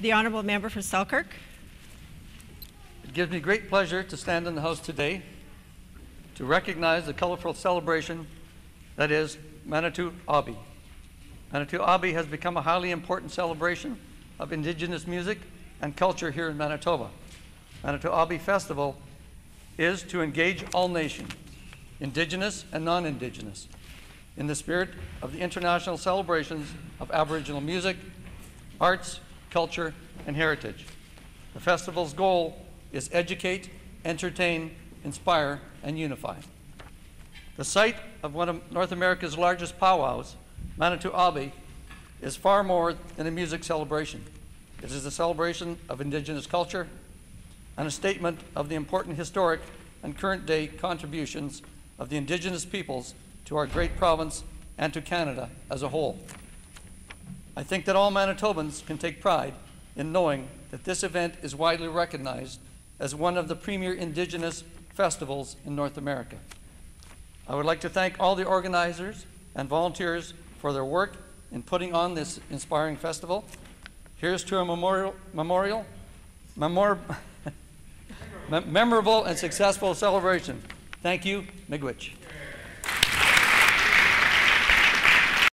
The Honourable Member for Selkirk. It gives me great pleasure to stand in the House today to recognize the colorful celebration that is Manito Ahbee. Manito Ahbee has become a highly important celebration of Indigenous music and culture here in Manitoba. Manito Ahbee Festival is to engage all nations, Indigenous and non Indigenous, in the spirit of the international celebrations of Aboriginal music, arts, culture, and heritage. The festival's goal is educate, entertain, inspire, and unify. The site of one of North America's largest powwows, Manito Ahbee, is far more than a music celebration. It is a celebration of Indigenous culture and a statement of the important historic and current day contributions of the Indigenous peoples to our great province and to Canada as a whole. I think that all Manitobans can take pride in knowing that this event is widely recognized as one of the premier Indigenous festivals in North America. I would like to thank all the organizers and volunteers for their work in putting on this inspiring festival. Here's to a memorial, memorial, memor, memorable and successful celebration. Thank you, Miigwech.